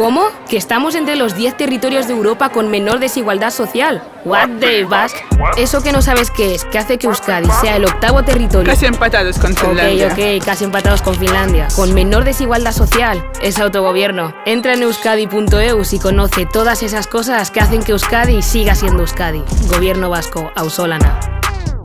¿Cómo? ¿Que estamos entre los 10 territorios de Europa con menor desigualdad social? What the fuck? Eso que no sabes qué es, que hace que Euskadi sea el octavo territorio. Casi empatados con Finlandia. Ok, ok, casi empatados con Finlandia. Con menor desigualdad social, es autogobierno. Entra en euskadi.eus y conoce todas esas cosas que hacen que Euskadi siga siendo Euskadi. Gobierno vasco, Ausolana.